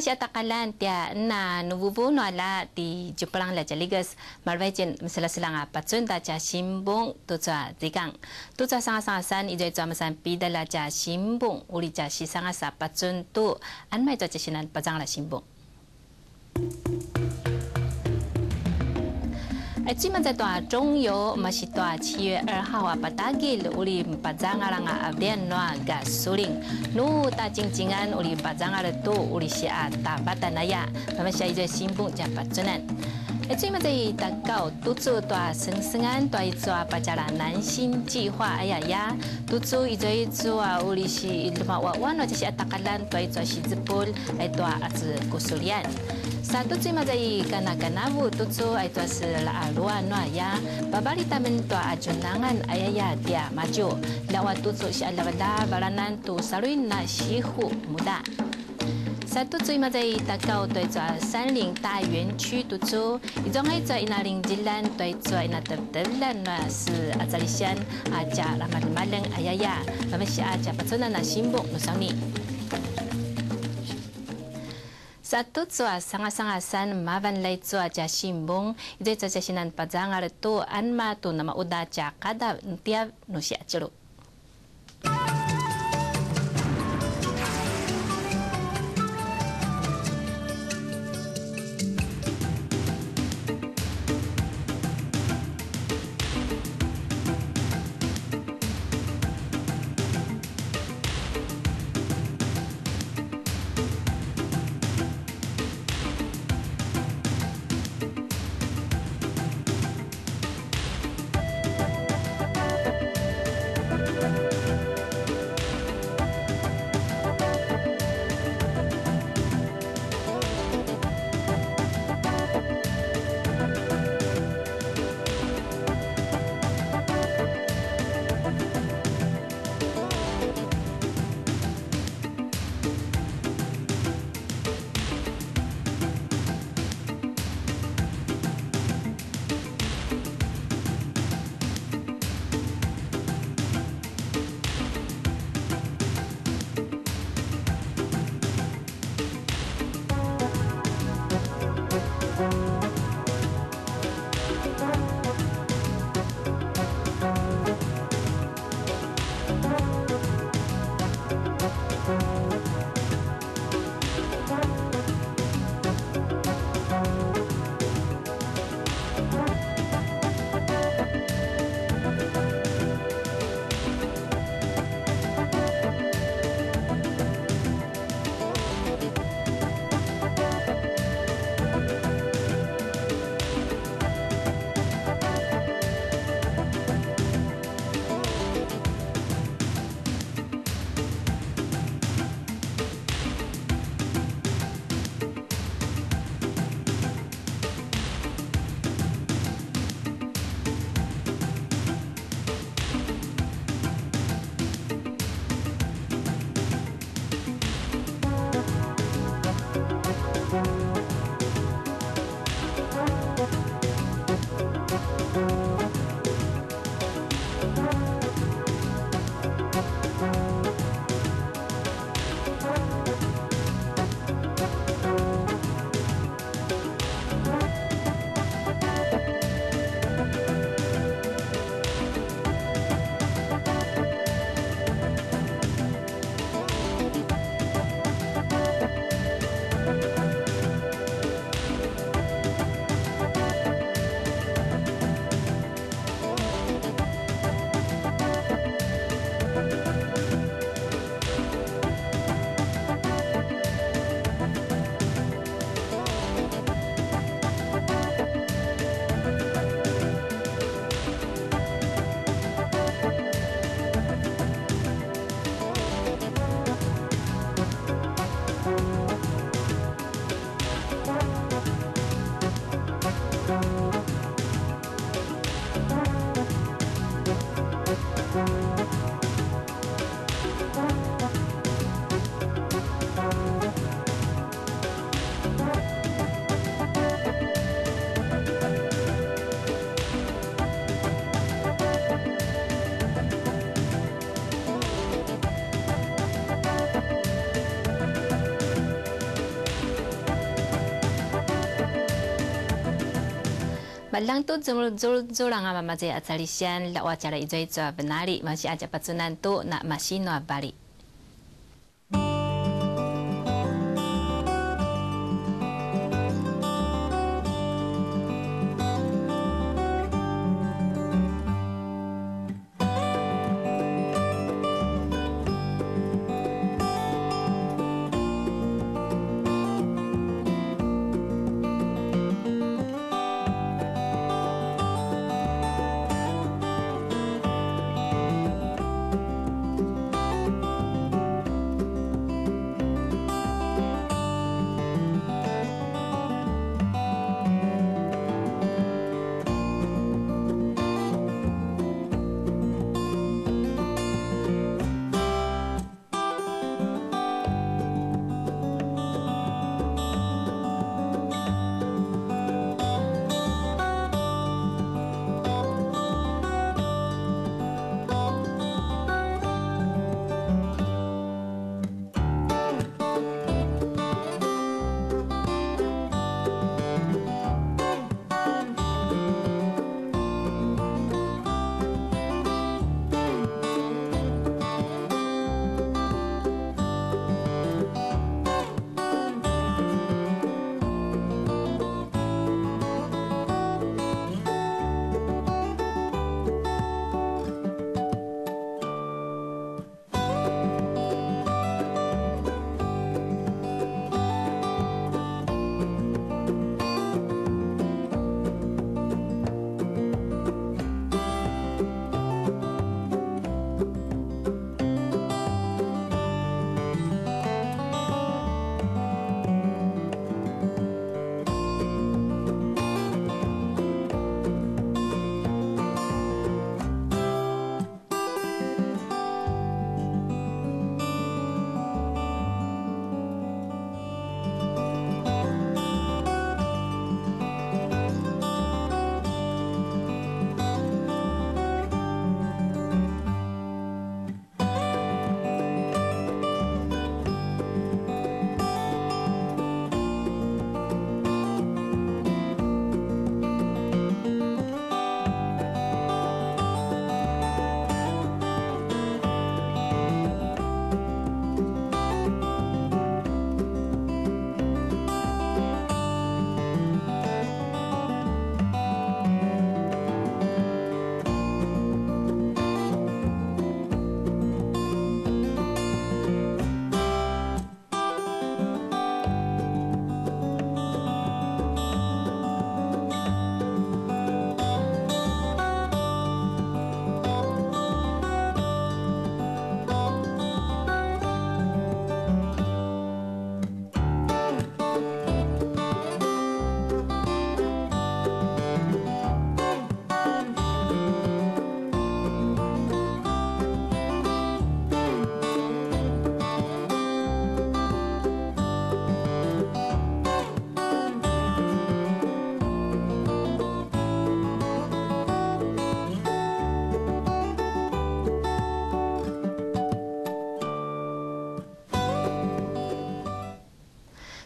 si atakalan tia na nububuno ala di jupalang la jaligas marwajen misala sila nga patsun da cha simbong tutsa digang. Tutsa sanga sanga san ijo ito amasan pida la cha simbong uli cha si sanga sa patsun tu anmai ta cha shinan pajang laja simbung. 哎，今嘛在大中游，嘛是大七月二号啊，八大吉，屋里八张啊人啊阿连乱个苏林，努大金金安屋里八张啊的多，屋里是啊大八达那呀，那么下一个新 bun 加八尊人。哎，最末子伊打搞独做多生生安多一撮巴加拉南新计划哎呀呀，独做伊这一撮啊屋里是伊他妈娃娃，或者是阿塔格兰多一撮西兹波尔哎多阿子古苏联，三独做伊末子伊干那个南乌独做哎多是阿罗阿诺呀，爸爸里他们多阿种男人哎呀呀爹妈就那娃独做是阿老爸巴拉南多三瑞纳西户母大。在读书嘛，在达到对着山岭大园区读书，一种爱在那林子里对着那的的人呢是阿扎里先阿家那么的马人阿爷爷，那么是阿家不村的那新埔路上呢。萨多做上啊上啊山，麻烦来做加新蒙，一做加新南巴扎阿勒多安马多，那么乌达加卡达唔跌，努西阿吉路。人都做做做人啊 zurang amamaze atalisan, la wacara 阿伯嚟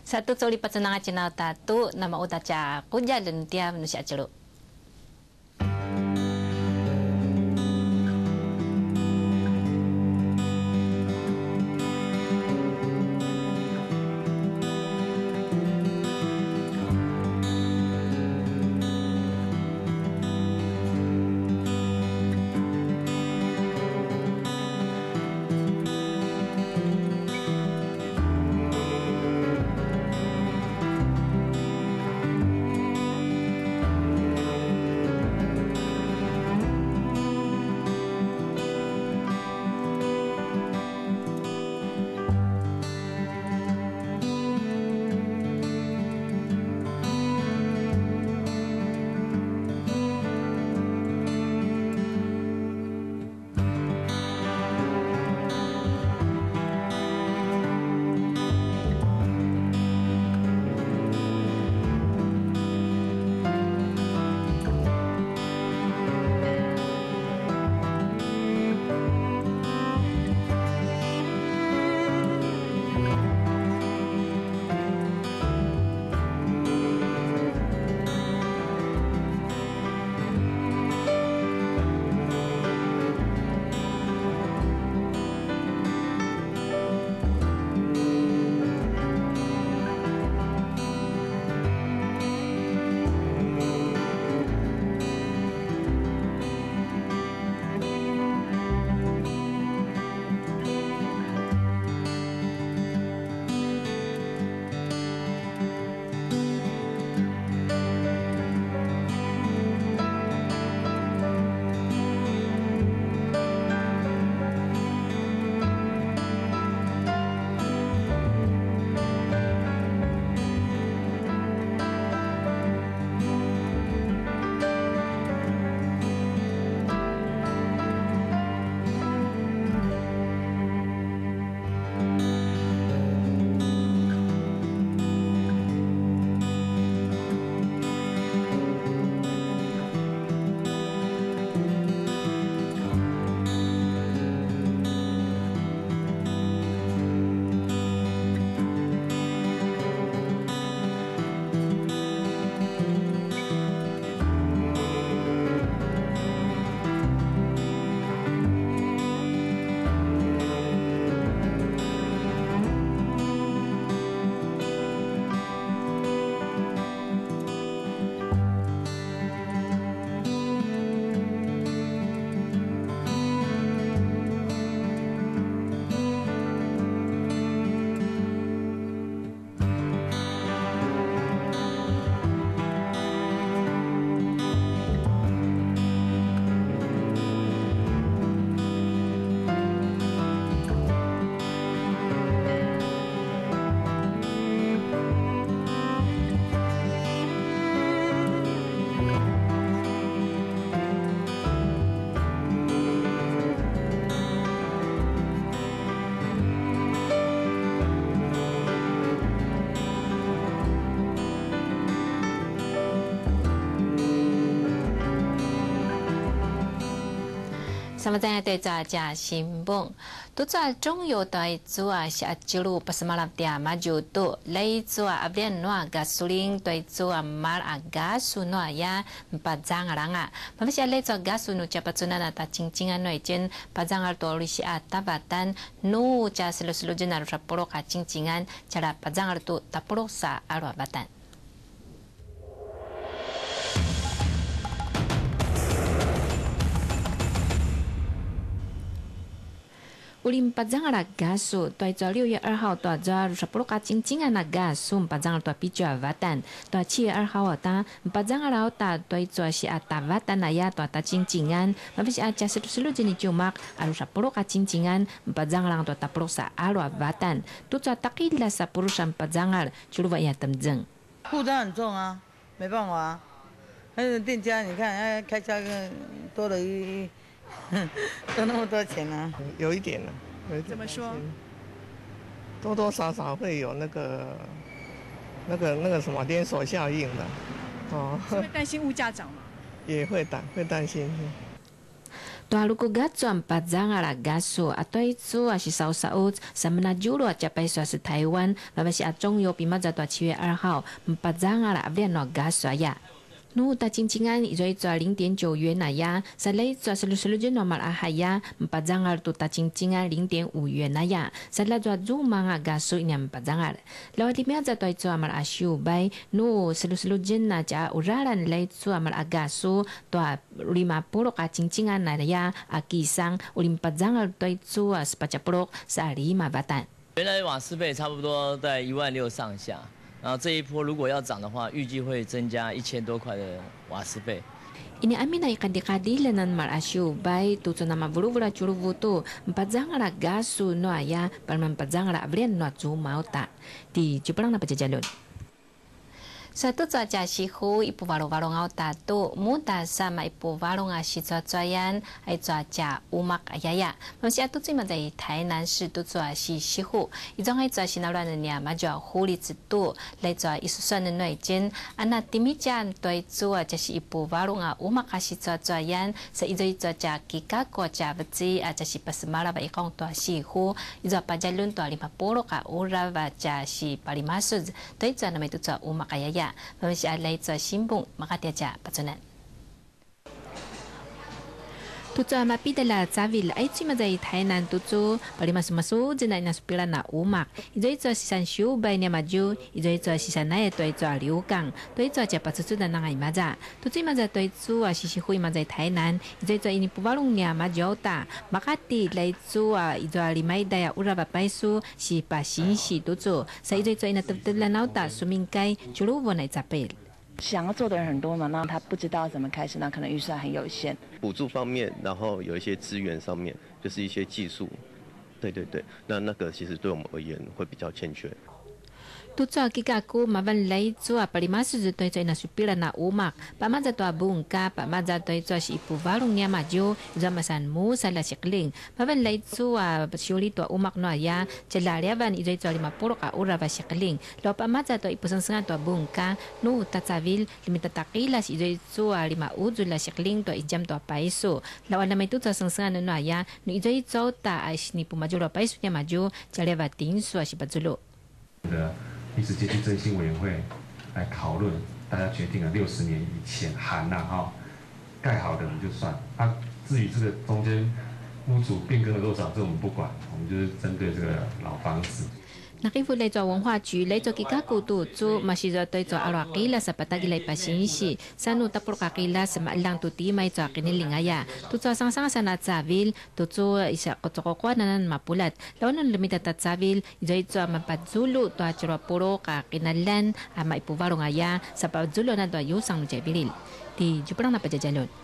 satu solipat senang aja nauta tu nama uta cak kujalun tiap manusia celuk. Ntia no si achuru sama tanya tu aja simbung. Tu tu trong yo tu tu si aculu pas malam dia maju tu lei tu abdian noa gasoling tu tu mar aga su noa ya pajang ranga. Mama si lei tu gasu nu cepat sunana ta cingcingan noa jen pajang al tu ori si atabatan nu ca selu selu jen aru raporo ka cingcingan cara pajang al tu 乌林巴扎拉嘎苏，对着六月二号，对着罗沙布鲁卡金金阿拉嘎苏，巴扎拉对比较瓦丹，对七月二号我打，巴扎拉我打，对着是阿达瓦丹那亚，对达金金安，我不是阿加斯鲁斯鲁尼舅妈，阿沙布鲁卡金金安，巴扎拉对达布鲁阿罗瓦丹，都做打起拉沙布鲁山巴扎拉，就罗瓦亚登。负担很重啊，没办法啊，那店家你看，哎，开销多了一。都那么多钱呢？有一点呢。怎么说？多多少少会有那个、那个、那个什么连锁效应的。哦。会担心物价涨吗？也会担，会担心。Tuah luku gatsu empat zanga la gasu atau itu asi sau sau sama julu capai suasi Taiwan babasi acong yo pima jatuh ciwe 二号 empat zanga la abdian no gasu ya 努大金金安一做零点九元那呀，三类做十六十六元 normal 啊还呀，八张二都大金金安零点五元那呀，三类做做忙啊加数一年八张二，老里面在对做 amal 啊修白，努十六十六元那家 uralan 类做 amal 啊加数，多 lima puluh 啊金金安那呀，啊 kisang ulim 八张二对做啊 sepuluh puluh 是 lima batan。原来瓦斯费差不多在一万六上下。然后这一波如果要涨的话，预计会增加一千多块的瓦斯费。Ini amin ay kadi kadi lenan marasyo bay tuto na mabulubula churuvuto mpadzangara gasu no aya palman padzangara abrian no atsu Di Jepang na pajajalon. 在都做些西湖，一部瓦龙瓦龙敖大都，木大山嘛一部瓦龙啊是做做样，爱做些乌马个爷爷。我是啊都专门在台南市都做些西湖，一种爱做些那乱的俩嘛叫湖里子多，来做一说说的内间。啊那第二件对做啊就是一部瓦龙啊乌马个是做做样，所以做些其他国家不知啊，就是不是马拉巴一港多西湖，伊做巴加仑多里嘛，波罗卡乌拉瓦才是巴里马苏兹，对做那面都做乌马个爷爷。我们下来做新梦马上点赞不做了 cuaca sinaluan nia maju huli citu lai cuaca isusan noi jen ana timijan toi cuaca si ipu warung a umak asi cuacayan sa izo cuaca kika cuaca beci aja si pasemara ba ikong tua sihu izo pajalun tua lima puluh ka ura baca si palimasud toi cuaca nama itu cuaca umak ayaya. Pemesialai Tua Simbung Makatiaja Pacunan. Tutu mapi dala zavil ai cui mazai Thailand tutu pali masu masu jina ina supila na umak. Izo izo si san shu bai ni maju, izo izo sisan na to izo liu gang, to izo ja patutu da nangai maza. Tutu maza to izo a sisi hui mazai Thailand, izo izo ini pubalung ni maju ta. Makati lai izo a izo limai daya uraba paisu si pa sin si tutu. Sa izo izo ina tabdala nauta suminkai churu bonai zapel. 想要做的人很多嘛，那他不知道怎么开始，那可能预算很有限。补助方面，然后有一些资源上面，就是一些技术，对对对，那那个其实对我们而言会比较欠缺。Tutso kikaku maban lai tsua palimasu zu toi tsoi na supila na umak. Pamaza toa bungka, pamaza toi tsua si ipu varung niya majo, izo masan mu sa la sikling. Maban lai tsua siuli toa umak no ya, chalariaban izo tsua lima puro ka ura va sikling. Lo pamaza toa ipu sangsangan toa bungka, nu tatsavil limita takilas izo tsua lima uzu la sikling toa ijam toa paisu. Lo ala mai tutso sangsangan no ya, nu izo tsua ta ai sinipu majo lo paisu niya majo, chaliava tinsu asipazulo. 一直接近振兴委员会来讨论，大家决定了六十年以前含了哈，盖好的我们就算。啊，至于这个中间屋主变更了多少，这我们不管，我们就是针对这个老房子。Nakifulay sa 文化局来做几个古都做，嘛是做对做阿拉基啦，sa patagi lay pasinsi. Sa no tapor kakila sa maalang tuti may 做 kinilingaya. Tu 做 sang sang sa natsavil, tu 做 isa kotokokwa na nan mapulat. Lawan ng limita tatsavil, izo ito mapadzulu to achiro puro ka kinalan, ama ipuvarong aya, sa padzulo na to ayusang jabilil. Di juparang napajajalon. 都最嘛在对做啊，以阿扎里先本嘛嘛是话讲阿真，伊来拉巴拉帮阿真都嘛沙律，然后都最嘛在对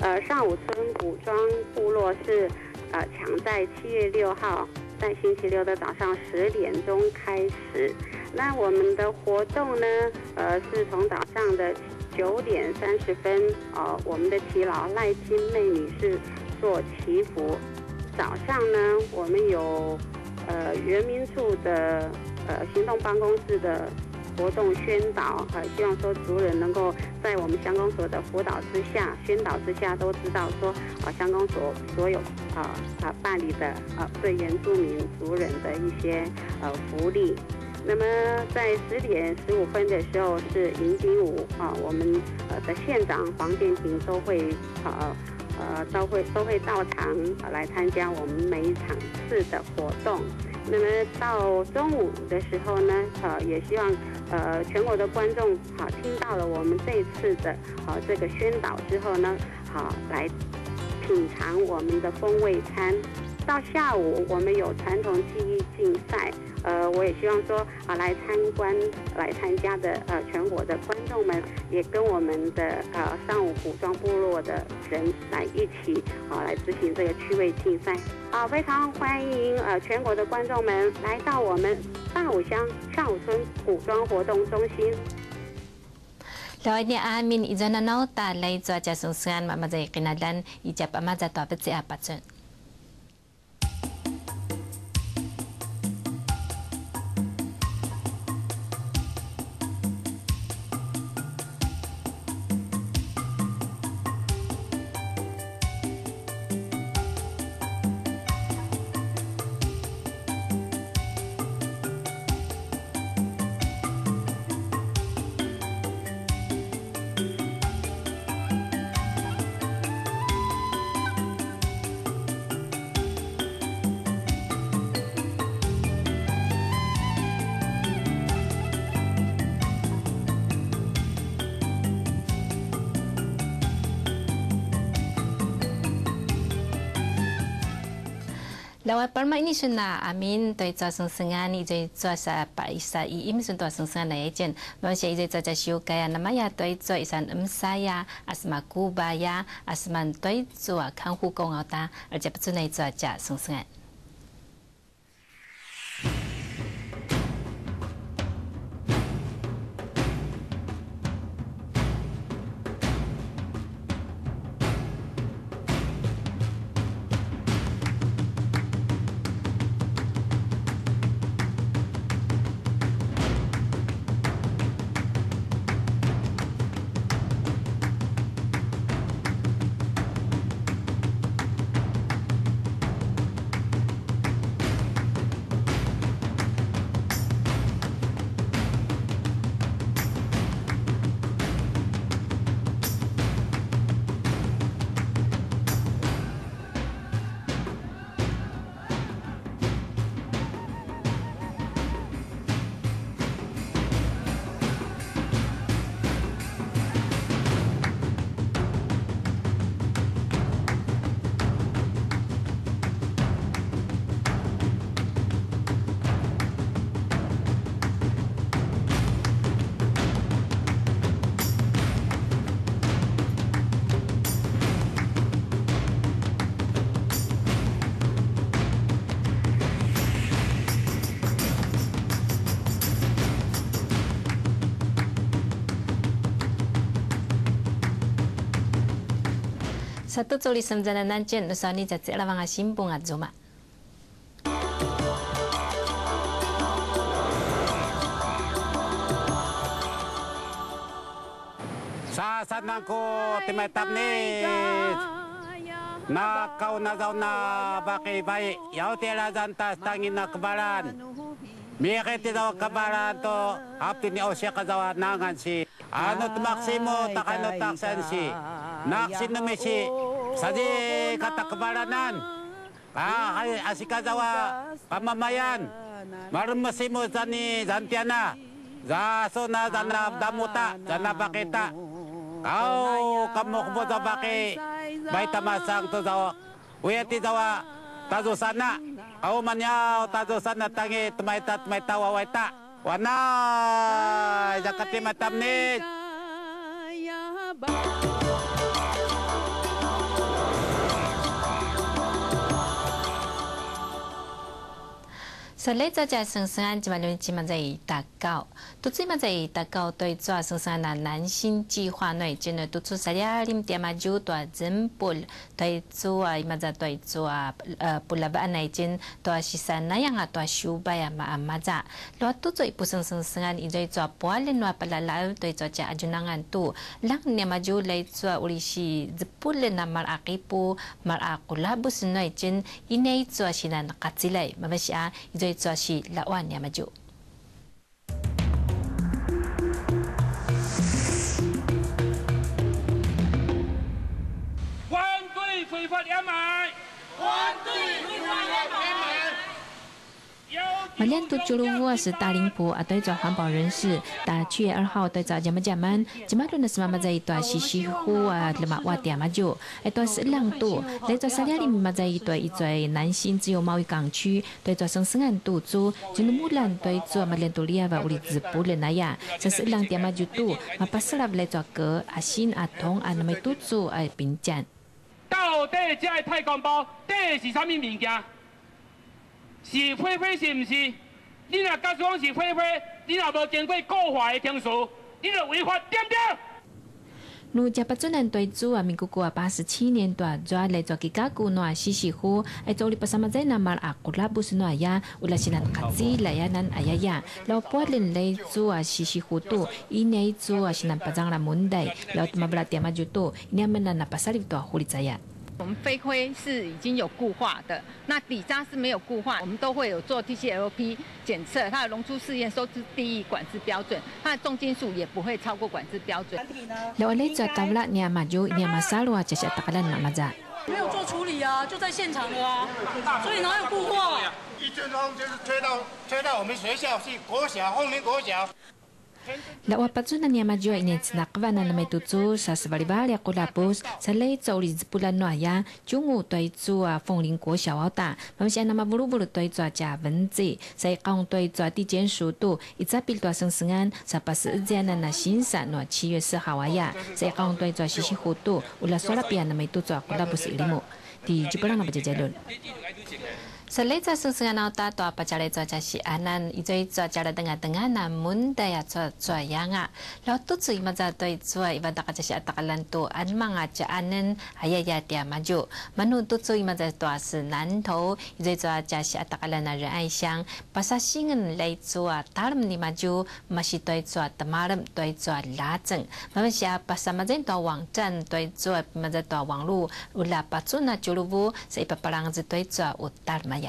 呃，上武村古庄部落是呃抢在七月六号，在星期六的早上十点钟开始。那我们的活动呢，呃，是从早上的九点三十分，呃，我们的耆老赖金妹女士做祈福。早上呢，我们有呃原民处的呃行动办公室的活动宣导，呃，希望说族人能够在我们乡公所的辅导之下、宣导之下，都知道说啊乡公所所有啊啊办理的啊对原住民族人的一些呃福利。那么在十点十五分的时候是迎宾舞啊，我们呃的县长黄建庭都会啊。呃，都会都会到场来参加我们每一场次的活动。那么到中午的时候呢，呃，也希望呃全国的观众好听到了我们这一次的好这个宣导之后呢，好来品尝我们的风味餐。到下午我们有传统技艺竞赛。呃，我也希望说啊，来参观、来参加的呃全国的观众们，也跟我们的呃上午古庄部落的人来一起啊来执行这个趣味竞赛。啊，非常欢迎呃全国的观众们来到我们大武乡上武村古庄活动中心。Lawan ni amin izana nota, lai zua jasung Sian, mama zai kinadan ijab ama za tua betsi Parma ini suna amin toi cho sung sungan ni jai cho sa pa isa i im sun to sung sungan na jen ma she jai cho cha shiu kaya na ma ya toi cho isan um sa ya asma ku ba ya asman toi cho kan hu gong ao ta er je pa chu nei cho cha sungsengan. Satu coli semjana nancen nusani jatsi lawanga shimbung azuma. Sasat nangko timetap ni na kau na zau na baki bai yau tela zantas tangin na kebalan. Miyake ti daw kabalan to hapti ni Osya kazawa nangan si. Ano tumaksimo takano taksan si. Naksin na si. Ya Sadi katakbalanan. Ah, ay, asikazawa pamamayan. Marumasimo zani zantiana. Zaso na zana damuta. Kau kamukbo za baki. Bay tamasang zawa. Uyati zawa. Tazo. Kau manyaw tazo sana tangi wawaita. Wanai. Zakati 所以在在生生安，即嘛论即嘛在达高，都即嘛在达高对做生生安那男性计划内，真的都出啥呀？啉点嘛就多真不对做啊，嘛在对做啊，呃，不拉巴内真多是三那样啊，多修白啊嘛啊嘛在，罗都做不生生生安，伊在做不阿林话不拉拉对做只阿就能安 tu，lang ne ma jo lai 做乌里是不勒那嘛阿基布嘛阿古拉不是内真，伊内做是那卡之类，嘛不是啊，伊在做是六万两百九。反对非法掩埋！反对非法掩埋！马连都九路五是大林坡啊，对着环保人士，打七月二号对着加马加曼，加马顿是妈妈在一段西西湖啊，那么瓦点嘛就，一段是两度，来着沙里里妈在一段一段男性自由贸易港区，对着生生安度租，就木兰对着马连都里啊，乌里子布勒那呀，这是两点嘛就度，嘛巴斯拉来着个阿新阿通啊，那么度租啊并肩。到底这个太空包底是啥物物件？是非非是毋是？你若假装是非非，你若无经过告法的程序，你就违法对不对？奴家把尊人对主啊，民国国啊八十七年多，抓来做给家古诺啊西西湖，哎，做里不 sama 在那嘛啊古拉不是诺呀，乌拉是那卡子来呀那哎呀呀，老婆人来做啊西西湖多，一年做啊是那不张啦门代，老他妈不拉点嘛就多，一年们那那巴萨里多狐狸仔呀。我们飞灰是已经有固化的，那底渣是没有固化，我们都会有做 TCLP 检测，它的溶出试验收支第一管制标准，它的重金属也不会超过管制标准。老雷在达拉尼亚马就尼亚马萨鲁啊，这些达拉那么在。没有做处理啊，就在现场的啊，所以哪有固化？一阵风就是吹到吹到我们学校去国小，后面国小。Lawa patsunan niya madyo ini tinakwa na may tutsu sa sabalibali ako lapos sa late sa uli zipulan no aya jungu toy zu a feng ling guo xiao ao da mam xian na ma bulu bulu toy zu a jia wen zi sa gong toy zu a di jian shu du i za bil dua seng seng an sa pa si jian na na xin sa no 七月四号 aya sa gong toy zu a xi xi hu du ula sola bian na may tu zu a kula bu si limu di jipulan na ba jia lun 所以在生生那大多把家里做家是安南，一做做家里等啊等啊那门的呀做做样啊，然后都是嘛在对做，一般大家就是大家人多安忙啊，就安能哎呀呀点嘛就，门路都做嘛在多是南头，一做做家是大家人那人爱乡，把啥新人来做啊，打了你嘛就嘛是对做，打嘛了对做拉整，慢慢下把啥嘛在到网站对做，嘛在到网络，有啦把做那就路不，所以把把人子对做有打嘛。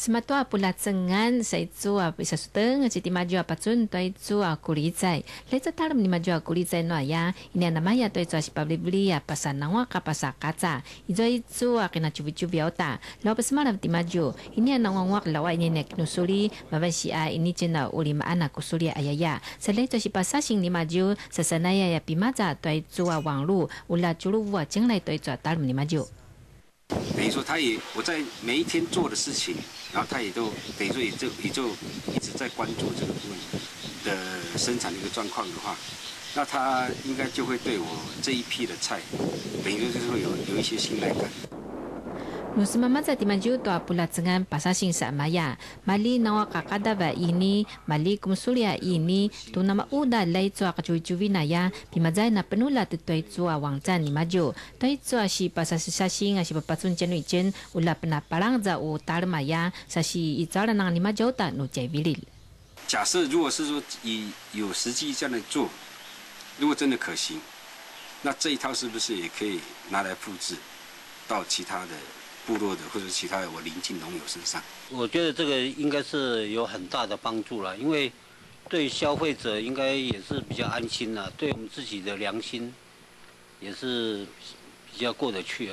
Sematua pula cengan sai tsu a bisa suteng citi maju apa cun toi tsu a kulizai. Leca talam ni maju a kulizai no ya. ini ana maya toi tsu a si pabli beli ya pasan nawa ka pasa kaca. Izo itu a kena cubi-cubi ota. Lau pas malam ti maju. Ini ana wang wak lawa ini nek nusuli. Maban si a ini cina uli ma ana kusuli a ya ya Sa leca si pasasing ni maju. Sa sanaya ya pimaza toi tsu a wang lu. Ula culu wa cenglai to itu a talam ni maju. 等于说，他也我在每一天做的事情，然后他也都等于说也就也就一直在关注这个部分的生产的一个状况的话，那他应该就会对我这一批的菜，等于说就是会有有一些信赖感。穆斯妈，假设如果是说以有实际这样来做，如果真的可行，那这一套是不是也可以拿来复制到其他的？部落的或者其他的我邻近农友身上，我觉得这个应该是有很大的帮助了，因为对消费者应该也是比较安心了，对我们自己的良心也是比较过得去。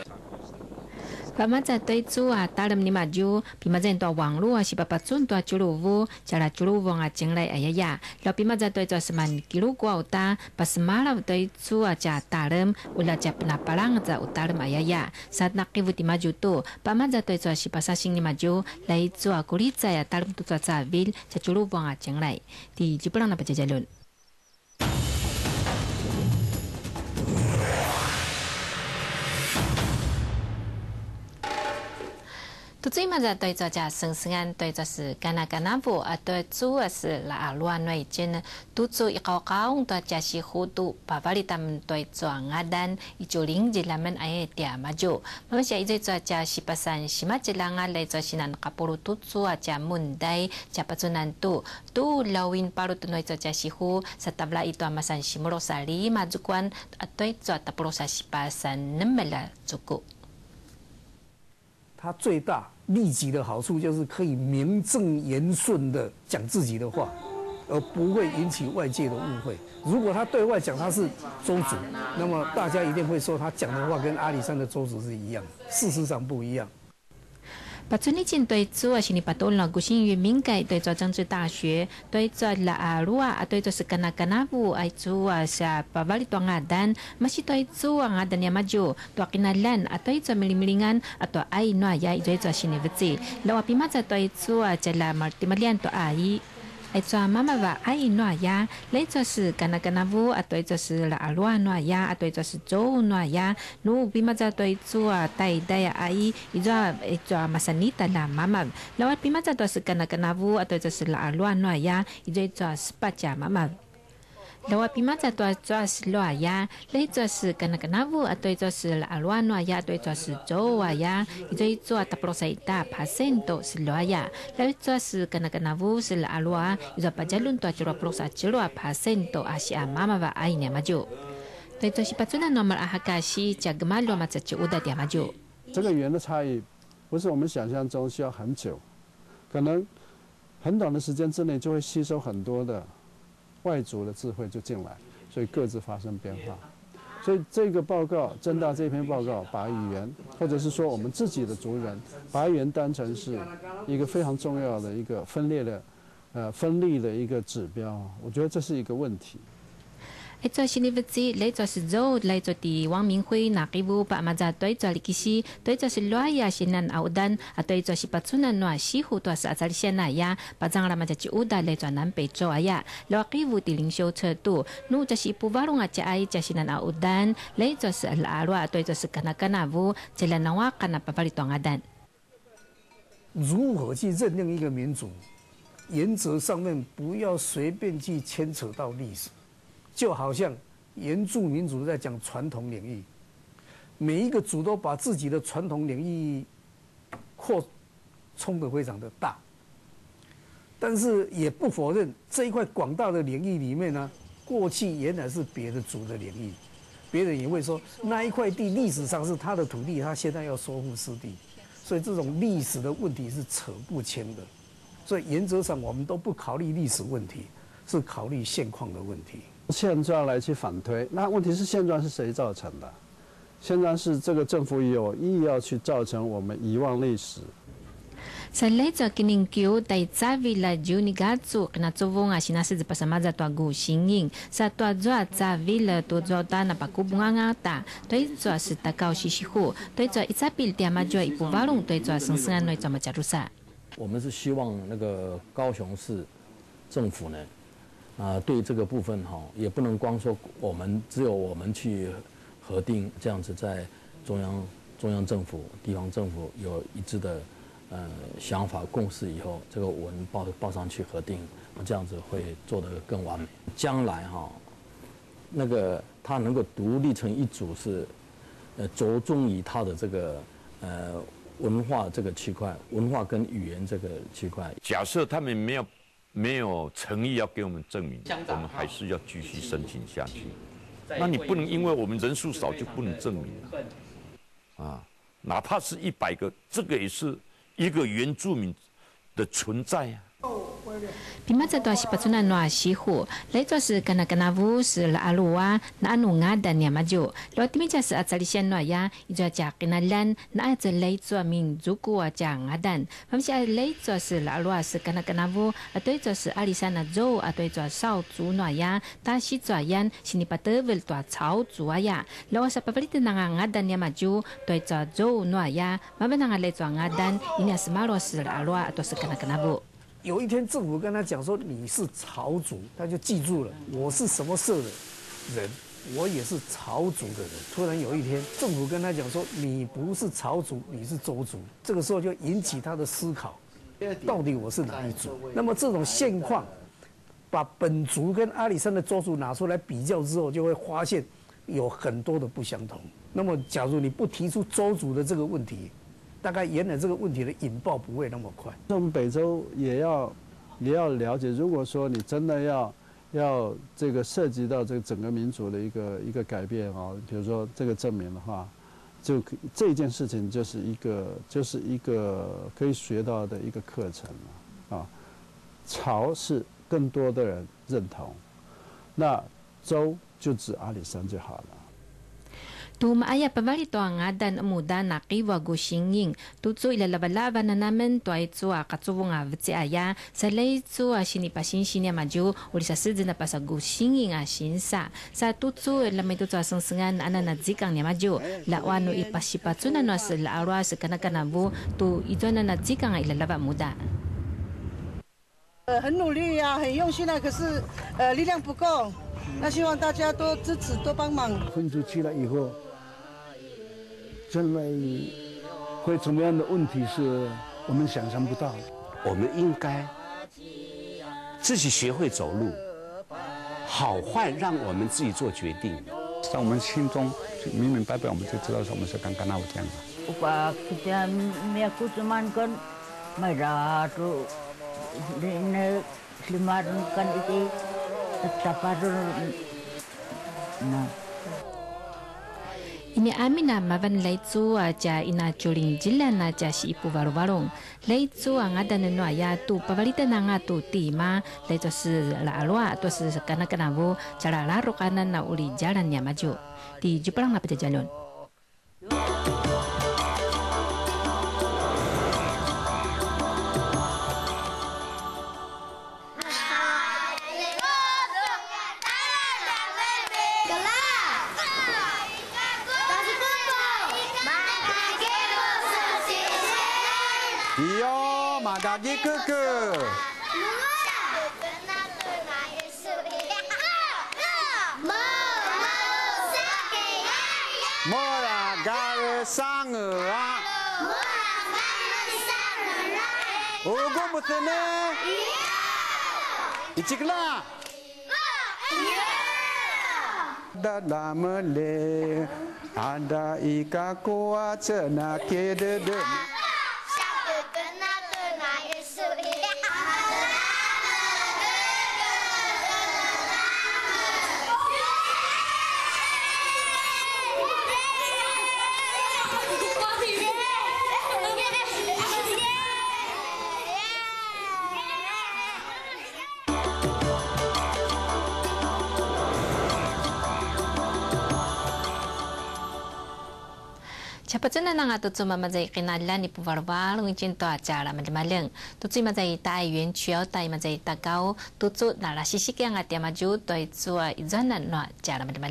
Pamaza toi chu a talam ni maju pimazen to wang lu a si papa chun to chulu vu chara chulu vu nga chenglai ayaya lo pimaza toi to seman kilu kwa uta pas malam toi chu a cha talam ula cha pna parang za utalam ayaya sat nak ki vuti maju tu pamaza toi chu si pasasing ni maju lai chu a kuri cha ya talam tu cha vil cha chulu vu nga chenglai ti jiplang na 都最嘛在对着家生生安对着是干那干那不啊对主啊是拉乱内间呢，都做一高高对家是糊涂，把法里他们对着阿丹，一九零几他们哎点嘛就，我们现在在家是不 san，是嘛这两个来着是南卡布鲁都做啊家门带，家不做南都，都老因巴鲁都内着家是糊，sa tabla ito ang masan simuro sali majukuan at ito at tapuro sa sipasan nemela zuko. 它最大利己的好处就是可以名正言顺的讲自己的话，而不会引起外界的误会。如果他对外讲他是周主，那么大家一定会说他讲的话跟阿里山的周主是一样，事实上不一样。把村里进对做是你把多了，古新与民改对做政治大学，对做了阿鲁啊，对做是格那格那布，爱做啊是把瓦里多阿丹，没是对做阿丹尼阿就多吉那兰，啊对做米林米林安，啊多爱诺亚，对做是你不济，老阿皮马在对做啊，在了马蒂马里安多阿伊。哎，做妈妈话阿姨暖呀，你就是干那干那屋，啊对就是啦阿罗暖呀，啊对就是周暖呀，努比嘛在对做啊带带呀阿姨，伊做伊做马萨尼达啦妈妈，那我比嘛在都是干那干那屋，啊对就是啦阿罗暖呀，伊做做斯巴家妈妈。另外，马在，是罗呀；，你是跟那个那言，对是阿罗呀，对是周呀。做，是罗呀？你做是跟那个那是阿罗？做多？妈妈？做是那么阿哈西，加罗就点？这个圆的差异，不是我们想象中需要很久，可能很短的时间之内就会吸收很多的。外族的智慧就进来，所以各自发生变化。所以这个报告，正大这篇报告，把语言，或者是说我们自己的族人，把语言当成是一个非常重要的一个分裂的，呃，分立的一个指标。我觉得这是一个问题。哎，做新的物资，来做是做来做的王明辉那给我把嘛在对做里基对做是罗呀是南奥丹，啊对做是把村南诺西湖多是阿扎里县那呀，把张拉嘛在去乌达来做南北洲啊呀，罗给我的领袖车度，努就是不瓦隆啊加爱加是南奥丹，来做是阿罗对做是 kana kana 乌，这来那瓦 kana 巴巴里多阿丹。如何去认定一个民族？原则上面不要随便去牵扯到历史。就好像原住民族在讲传统领域，每一个族都把自己的传统领域扩充的非常的大，但是也不否认这一块广大的领域里面呢，过去原来是别的族的领域，别人也会说那一块地历史上是他的土地，他现在要收复失地，所以这种历史的问题是扯不清的，所以原则上我们都不考虑历史问题，是考虑现况的问题。现状来去反推，那问题是现状是谁造成的？现状是这个政府有意要去造成我们遗忘历史。Sa lezo kiningkyo tay tsavi la juni gatsu kina tsovo nga sinasi zipa samaza tua gu xinging. Sa tua zua tsavi la tu zua ta na pakubunga nga ta. Toi zua si takao shishihu. Toi zua itsapil tia majua ipu varung. Toi zua sengsengan noi zua majarusa. 我们是希望那个高雄市政府呢，啊，对这个部分哈，也不能光说我们只有我们去核定这样子，在中央中央政府、地方政府有一致的呃想法共识以后，这个文报报上去核定，那这样子会做得更完美。将来哈，那个它能够独立成一组是，呃，着重于它的这个呃文化这个区块，文化跟语言这个区块。假设他们没有。没有诚意要给我们证明，我们还是要继续申请下去。那你不能因为我们人数少就不能证明啊？哪怕是一百个，这个也是一个原住民的存在比马扎是巴村那诺西湖，来做是格那格那乌是拉阿鲁哇，那阿努阿达尼马就，罗蒂米加是阿扎里先诺亚，一做加格那兰，那一只来做民族古阿加阿达，他们是阿来做是拉阿鲁哇是格那格那乌，阿对做是阿里山那州，阿对做少族诺亚，达西做亚，是尼巴德维做草族阿亚，罗瓦是巴布里的那阿阿达尼马就，对做州诺亚，慢慢那阿来做阿达，应该是马罗斯拉阿鲁哇，都是格那格那乌。有一天政府跟他讲说你是朝族，他就记住了我是什么社的人，我也是朝族的人。突然有一天，政府跟他讲说，你不是朝族，你是周族。这个时候就引起他的思考，到底我是哪一族？那么这种现况，把本族跟阿里山的周族拿出来比较之后，就会发现有很多的不相同。那么，假如你不提出周族的这个问题，大概原来这个问题的引爆不会那么快。那我们北周也要也要了解，如果说你真的要要这个涉及到这个整个民族的一个一个改变啊，比如说这个证明的话，就这件事情就是一个就是一个可以学到的一个课程啊。朝是更多的人认同，那周就指阿里山就好了。Tumaaya pabalito ang adan muda na kiwa gushinging. Tutsu ilalabalaban na namin to ay tsu a katsubo nga vitsi aya. Sa lay tsu a sinipasin sinya maju uli sa sidzi na pasa gushinging a shinsa. Sa tutsu lamay tutsu a sengsengan ana na zikang niya maju. Lawa no ipasipatsu na no sa laarwa sa kanakanabu tu ito na na zikang a ilalaba muda. 呃，很努力呀、啊，很用心啊，可是呃力量不够。那希望大家多支持、多帮忙。分出去了以后，将来会怎么样的问题是我们想象不到。我们应该自己学会走路，好坏让我们自己做决定。在我们心中明明白白，我们就知道我们是刚刚那五天了。upah kita may aku cuman kan may ratu din limaran kan iti tapadon na Iniamin na mavan laitsu a ja ina chuling jila na ja si ipu varu-varong. Laitsu ang ada neno aya tu pavalita na nga tu ti ma laitsu si la tu si bu cara laro kanan na uli jalan ya maju. Di Jepang na pejajalon. Adik Keke. Mora gara sangera. Mora gara sangera. Ogo mutene. Ichikla. Le ada ika kuat senake dedem. 那那个都专门在那两里不玩玩，弄进大家了嘛，怎么冷？都专门在大园区要大嘛，在大高都做那那些些干个点嘛，就对做一转那那家了嘛，怎么？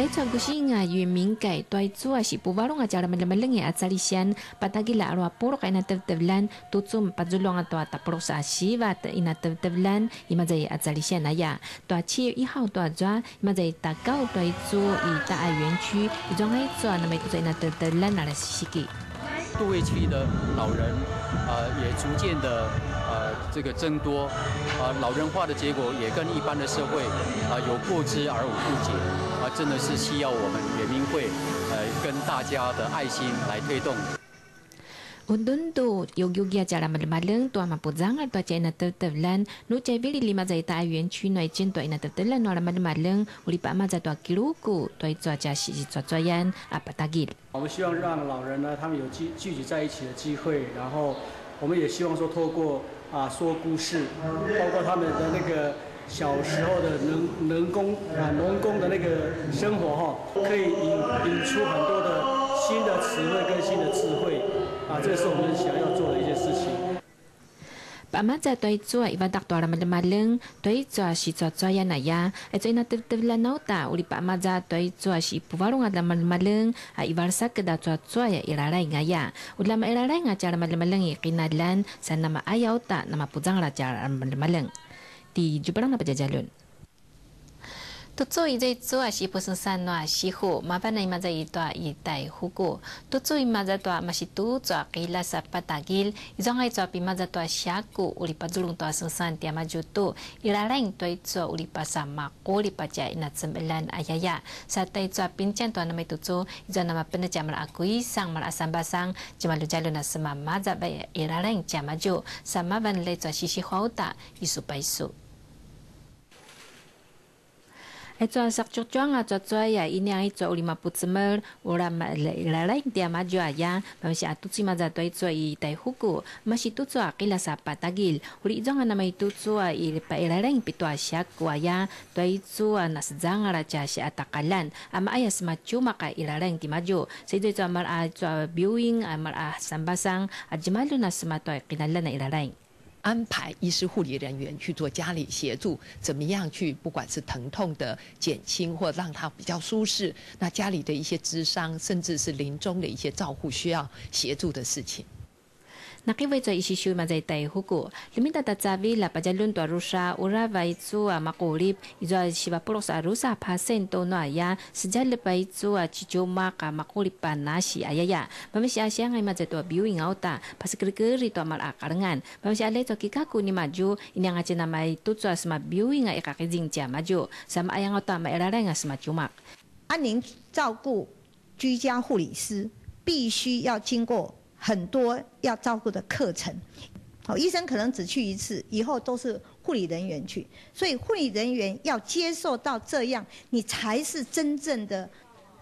大唱古诗啊，与民改对做啊是不巴龙啊，叫他们他们冷眼啊，在里先把他给拉罗波罗盖那得得兰，都做把做龙啊多大波罗沙西瓦的伊那得得兰，伊嘛在啊在里先那呀，多七月一号大抓，伊嘛在大高对做与大爱园区，一种爱做，那么在那得得兰那里西给。都会区的老人，呃，也逐渐的呃这个增多，呃，老人化的结果也跟一般的社会啊、有过之而无不及，啊、真的是需要我们圆明会呃跟大家的爱心来推动。我们希望让老人呢，他们有聚聚集在一起的机会，然后我们也希望说，透过啊说故事，包括他们的那个小时候的农农工啊农工的那个生活哈，可以引引出很多的新的词汇跟新的智慧啊，这是我们想要做的一件事情。Paamaza toy tsua ivadak tua ramalmaleng toy tsua si tsua tsua ya na ya. E tsua ina tevla nauta uli paamaza toy tsua si puvarung at ramalmaleng a ivarsa keda tsua tsua ya iraray nga ya. Ulama iraray nga cara ramalmaleng i kinadlan sa nama ayaw ta nama puzang ra cara ramalmaleng. Di jubarang na pajajalun. 都做一在做啊，是不生产喏，是好，麻烦你嘛在一段一代护过。都做一嘛在段嘛是都做，给拉萨巴达吉，一种爱做比嘛在段下过，我哩把做龙段生产点嘛就多，伊拉人对做我哩把啥嘛，我哩把家那怎么烂哎呀呀，sa tay 做并将段那么都做，一种那么本来讲嘛阿贵上嘛阿三八上，就嘛路家路那什么嘛在被伊拉人讲嘛就，什么问来做嘻嘻好大，一数百数。Ito sak chuchuang a chuchua ya ini ai chua uli mapu tsemer ora ma la la dia ma jua ya ma si atu si ma za toi chua i tai huku ma si tu chua kila sa patagil uli jong na mai tu chua i pa ila la pi tua sya kwa ya toi chua na sjang ra cha si atakalan ama ayas ma chuma ka ila la ti ma jo si doi chua mar a chua viewing a mar a sambasang a jimalu na sma toi kinala na ila la 安排医师护理人员去做家里协助，怎么样去不管是疼痛的减轻或让他比较舒适，那家里的一些智商，甚至是临终的一些照护需要协助的事情。那因为做一些修嘛在台湖过，里面的的杂味，来把这轮大路沙，我来为做啊马古里，伊做是把布罗沙路沙爬山到那呀，实际来把伊做啊只椒马噶马古里把那是哎呀呀，我们是阿些爱嘛在做表演奥达，怕是格里格里做嘛阿卡人安，我们是阿来做吉卡古尼嘛就，伊娘阿只那买都做什么表演啊一卡个人家嘛就，什么阿样奥达嘛阿拉来个什么椒马，安宁照顾居家护理师必须要经过。很多要照顾的课程，好，医生可能只去一次，以后都是护理人员去，所以护理人员要接受到这样，你才是真正的。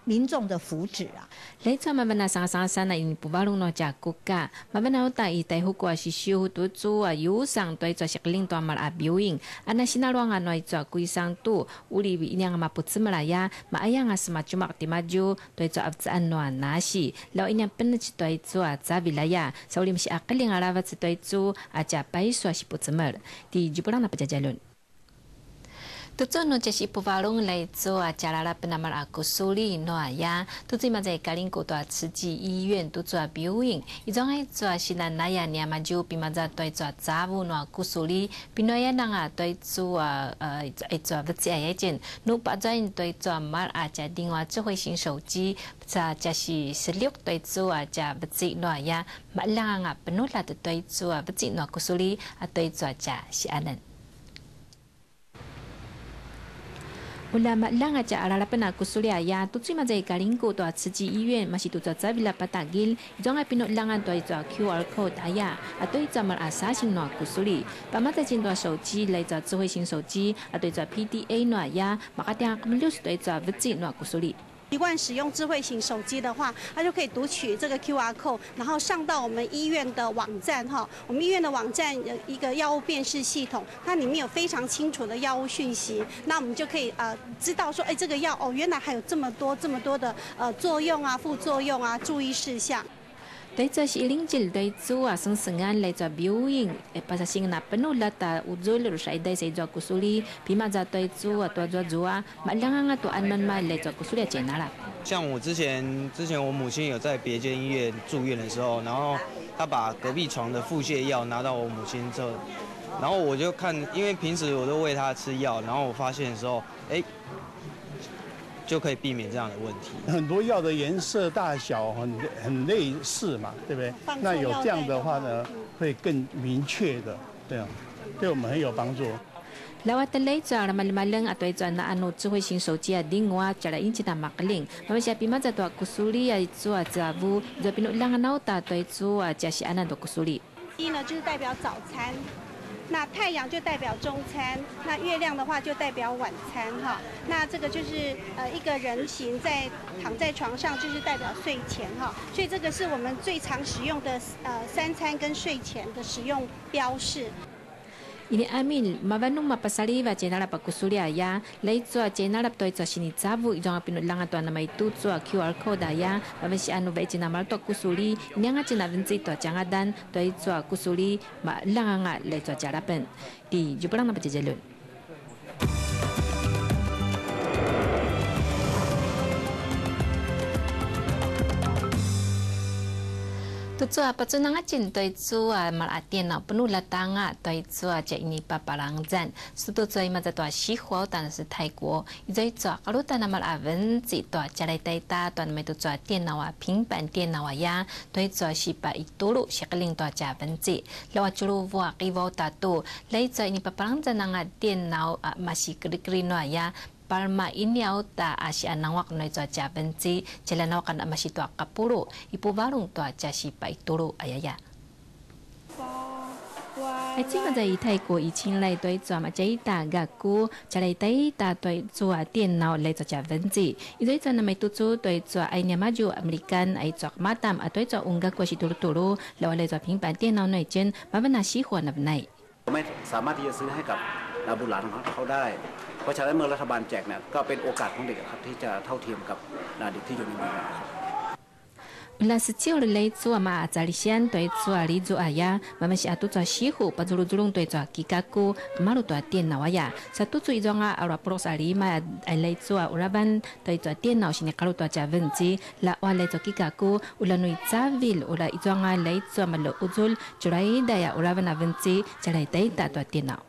民众的福祉啊。来做嘛，那上上山那因不巴龙那家国家，嘛那我带一带好过是修多做啊，有上对做些领导嘛啊表演，啊那新那罗啊那做规上多，屋里一样嘛不怎么来呀，嘛哎样啊是嘛就嘛地嘛就对做啊子安那那是，老一年本来就对做啊在未来呀，所以咪是啊个领啊拉话是对做啊加白说是不怎么，第就不让那不加加论。都做侬就是不发拢来做啊，加拉拉不那么拉古苏里诺亚，都最嘛在格林古多慈济医院都做 building，伊种爱做是咱那亚尼亚嘛就比嘛在对做杂物诺古苏里，比诺亚人啊对做啊呃爱做物质一件，侬把专对做嘛啊加另外智慧型手机，加就是十六对做啊加不质诺呀，嘛浪啊不努力的对做啊物质诺古苏里啊对做加是安能。我那么两个家阿拉拉本阿古苏利亚亚，都最嘛在格林古多慈济医院，嘛是都做在比拉巴达金，一种阿边诺两个多一做 QR code 打呀，阿对专门阿啥型诺古苏利，爸妈在进多手机来做智慧型手机，啊对着 PDA 诺呀，马电点阿们六十对，着物质诺古苏利。习惯使用智慧型手机的话，它就可以读取这个 QR code，然后上到我们医院的网站哈。我们医院的网站有一个药物辨识系统，它里面有非常清楚的药物讯息，那我们就可以呃知道说，哎，这个药哦，原来还有这么多这么多的呃作用啊、副作用啊、注意事项。对着是零级对做啊，生生安来做表演，诶，pas sing na penuh lata uzul ru sai dai sai jo kusuli, pima za 对做啊，多做做啊，都安慢慢来做 kusuli 简单啦。像我之前之前我母亲有在别间医院住院的时候，然后她把隔壁床的腹泻药拿到我母亲这，然后我就看，因为平时我都喂她吃药，然后我发现的时候，哎。就可以避免这样的问题。很多药的颜色大小很很类似嘛对不对？那有这样的话呢会更明确的对啊对我们很有帮助。一呢就是代表早餐。那太阳就代表中餐，那月亮的话就代表晚餐哈。那这个就是呃一个人形在躺在床上，就是代表睡前哈。所以这个是我们最常使用的呃三餐跟睡前的使用标示。ini amin mavanu mapasaliva chenala pakusulia ya leitsoa chenala ptoitsoa shinizavu idonga pinu langa toana maitutsoa QR code ya mavashi anu ve chena malto kusuli nyanga chena vinzi to changadan toitsoa kusuli ma langa nga leitsoa charapen di juprang na pachejelo tu chu a pachu nang acin toi chu a mal a tien na penuh la ta nga toi chu a che ni pa pa lang zan su tu chu ma za to xi huo tan 是泰国 i zai chu a kalu ta na mal a wen ji to cha lai tai ta to me tu chu a tien na wa 平板电脑啊呀对 chu a xi pa i tu lu xi ling to cha wen ji lo a chu lu wa ki vo ta tu lai chu ni pa pa lang zan nga 电脑啊嘛是 kri kri no ya palma iniau ta asia nawak noi tua cha benci cela nawak na masi tua kapuru ipu barung tua cha si pai turu ayaya 喺即个就系泰国以前嚟对做嘛，即打个股，就嚟对打对做电脑嚟做只文字，伊对做那么多做对做哎年嘛就 American 哎做马达啊对做五个过去嘟噜嘟噜，แล้ว嚟做平板电脑内间，มาวันน่า喜欢那ไหน。ไม่สามารถที่จะซื้อให้กับบุตรหลานของเขาได้ เพ ราะฉะนั้นเมื่อรัฐบาลแจกเนี่ยก็เป็นโอกาสของเด็กครับที่จะเท่าเทียมกับเด็กที่อยู่ในเมืองครับ拉斯吉尔雷做嘛，扎里先对做里做阿呀，妈妈是阿杜做西湖，巴祖鲁祖隆对做吉嘎古，马路对电脑阿呀，sa tu tu izong a ara pro sa li ma ai lai zua uraban tai zua tian nao shin kalu tua cha wen ji la wa lai zua kika ku ula nui za vil ula izong a lai zua ma lo uzul churai da ya uraban a wen ji cha lai tai ta tua tian nao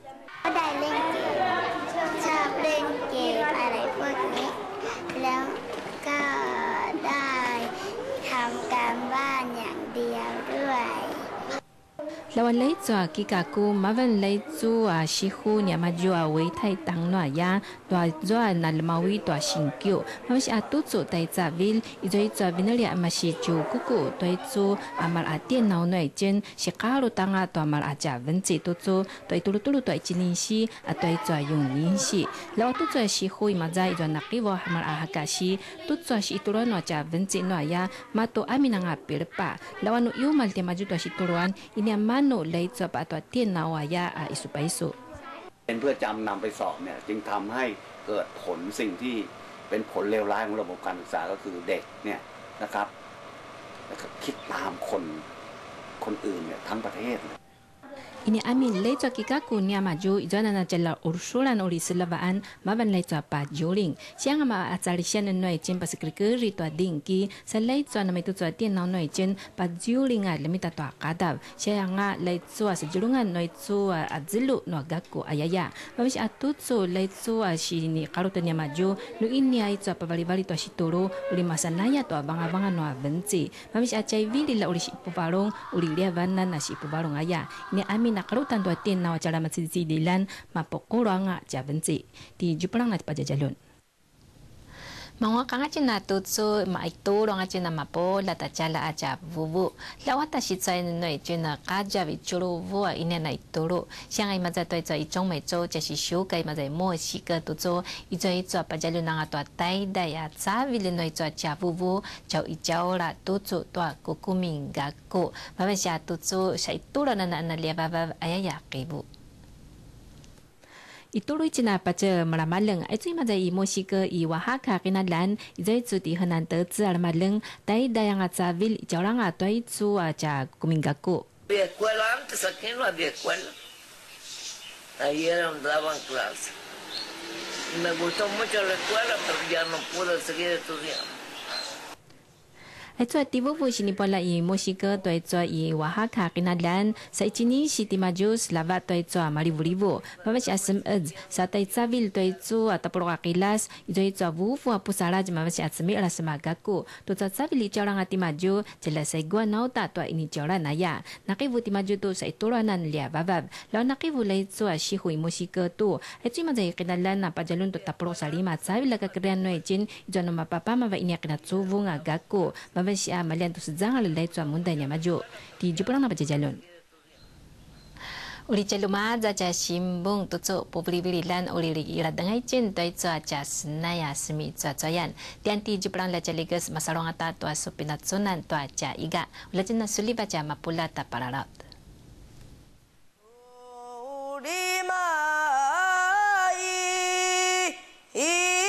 那我来做几家姑，麻烦来做啊，师傅，你们就啊，为太当暖呀，多做那里毛衣多新旧，他们是啊，都做在这边，一做一做，边那里啊，么是旧姑姑对做，啊么阿爹脑内间是卡路当啊，多么阿，加文字都做，对嘟噜嘟噜对几年时啊，对做用年时，那我都做师傅，嘛在一做那里我阿么阿哈个是，多做是一嘟那暖加文字暖呀，嘛都阿米那阿别了吧，那我有嘛的嘛就多是嘟噜安，一年嘛。โนเลยจะปตัวเตียนนาวายาอาอิสุไปสุเป็นเพื่อจำนำไปสอบเนี่ยจึงทำให้เกิดผลสิ่งที่เป็นผลเลวร้ายของระบบการศึกษาก็คือเด็กเนี่ยนะครับ คิดตามคนคนอื่นเนี่ยทั้งประเทศ ini amin le cho ki ka ku nya ma ju jana na chela ursula no ri silabaan ma ban le cho pa juling siang ma a chali sian noi chen pas kri kri ri to ding ki sa le cho na mai tu cho tien na noi chen pa juling a le mi ta to ka da siang nga le cho sa julunga noi chu a zilu no ga ku ayaya ma bi a tu chu le chu a shi ni karu ta nya ma ju nu in ni ai cho pa bali bali to shi turu uri masanaya to banga banga no a venci ma bi a chai vi li la uri shi pu balong uri le van na na shi pu balong aya ni amin mi nakalutan tua tin nawa cala matsi zi dilan mapok kurang a di Jepang nat pajajalun. 嘛，我感刚真啦，都做买多咯，啊，真啦，嘛不啦，大家啦，啊，只服务。那我但是在那内真啦，家家为做了服务，一年来多咯。像伊嘛在对着一种美洲，就是修改嘛在墨西哥都做，一做一做，把家里那啊多带带呀，早为了内做家服务，就伊交啦，都做多国民个过，慢慢下都做，下多了那那那两百万，哎呀呀，给不。Cha vuvu chao i chao la tutsu tua kukumin ga ko. Mama siya tutsu siya ituro na na na liya baba ayaya kibu. Ituloy china pa che malamaleng ay tuy mazay i Mosika i Oaxaca kinalan izay tsu di henan te tsu alamaleng tay dayang at sa vil ijawra nga toy tsu a cha kumingako. Había escuela antes, aquí no había escuela. Ahí era donde daban clases. Y me gustó mucho la escuela, pero ya no pude seguir estudiando. Ai chua ti vu vu sini pola i Mosika toi chua i Oaxaca kinalan sa ichini si ti majus lava toi chua mari vu rivu mama si asem ed sa tai savil toi chu atapro kilas i toi chua vu fu apusara mama si asemi ala semagaku to chua savil chora ngati maju jela sai gua nau ta to ini chora na ya naki vu ti maju to sa itoro nan lia babab la naki vu lai chua si hu i Mosika tu ai chui mazai kinalan na pajalun to tapro salima savil ka krian no ichin jono mapapa ma va ini kina chu vu nga gaku mama si a malian tu sejang le lai tua munda nya maju di jupang na pajajalun uli celuma za cha simbung tu chu publi bililan uli ri ira dangai chen toi cha cha snaya smi cha cha yan tian ti jupang la chaligas masalong ata tua supinat sunan tua cha iga ula chen na suli baca mapula ta pararat 现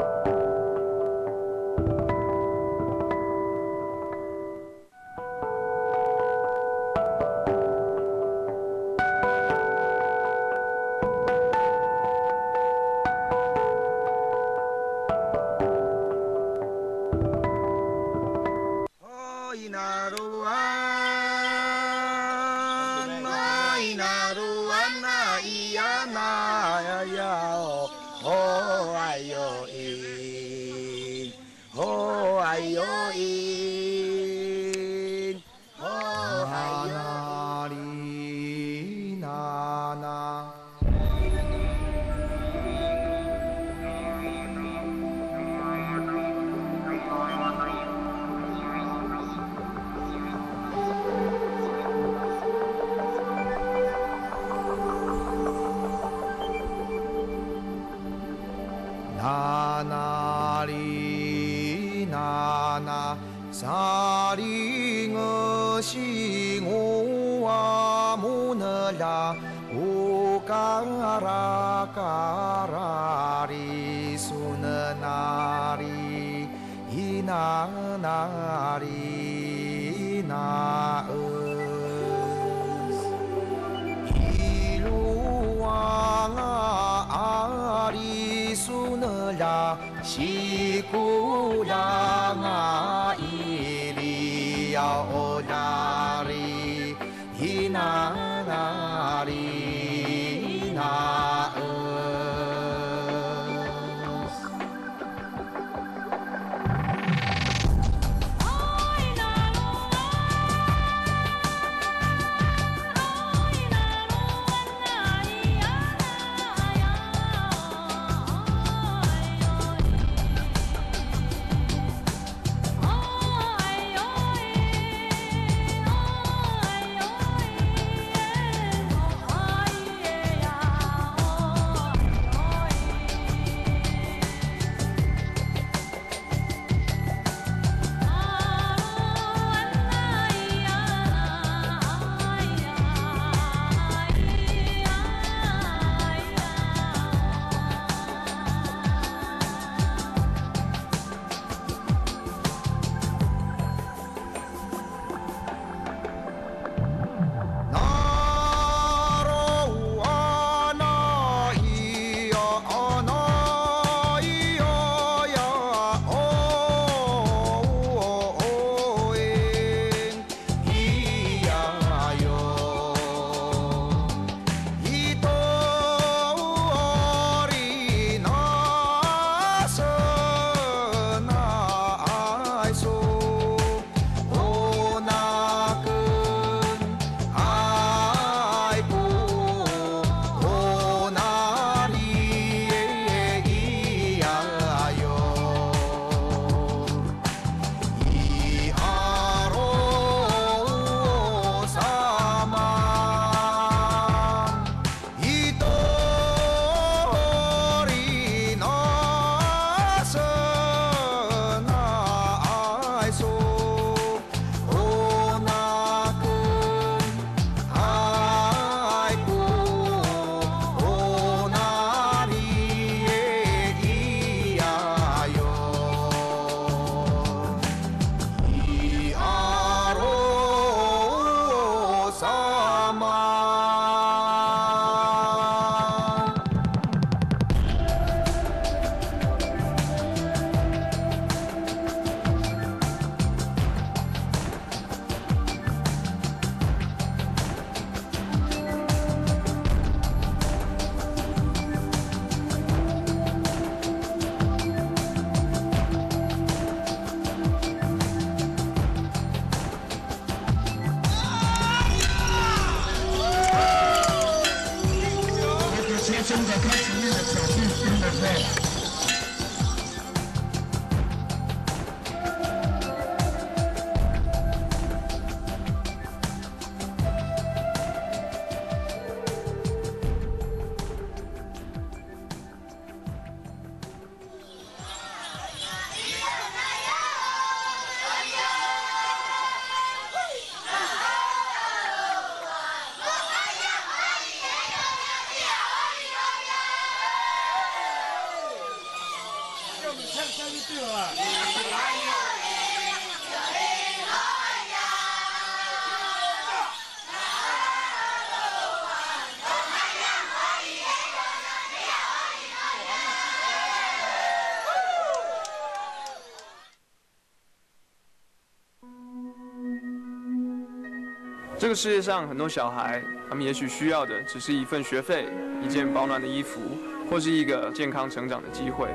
这个世界上很多小孩，他们也许需要的只是一份学费、一件保暖的衣服，或是一个健康成长的机会，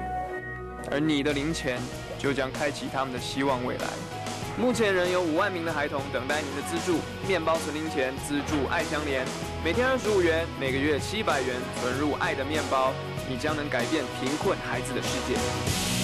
而你的零钱就将开启他们的希望未来。目前仍有五万名的孩童等待您的资助，面包存零钱资助爱相连，每天二十五元，每个月七百元，存入爱的面包，你将能改变贫困孩子的世界。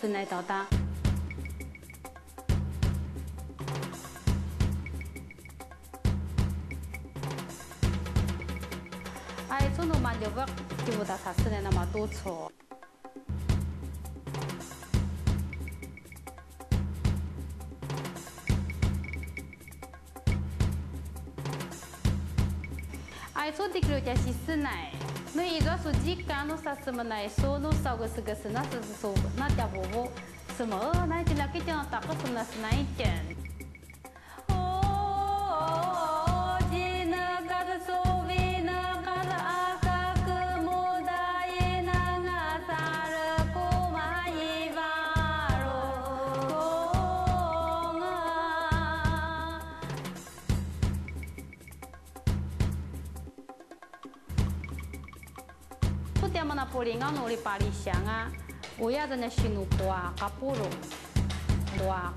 正来到达哎呀真嘛就不就不打他了嘛多丑哎，坐地铁也是省内 su ji ka no sa sa mana so no sa go sa ga sa na sa so na ja bo bo sa ma na ti la ki ta ta ko sa na sa na i 想啊，我要的那些路多啊，卡布鲁，哇。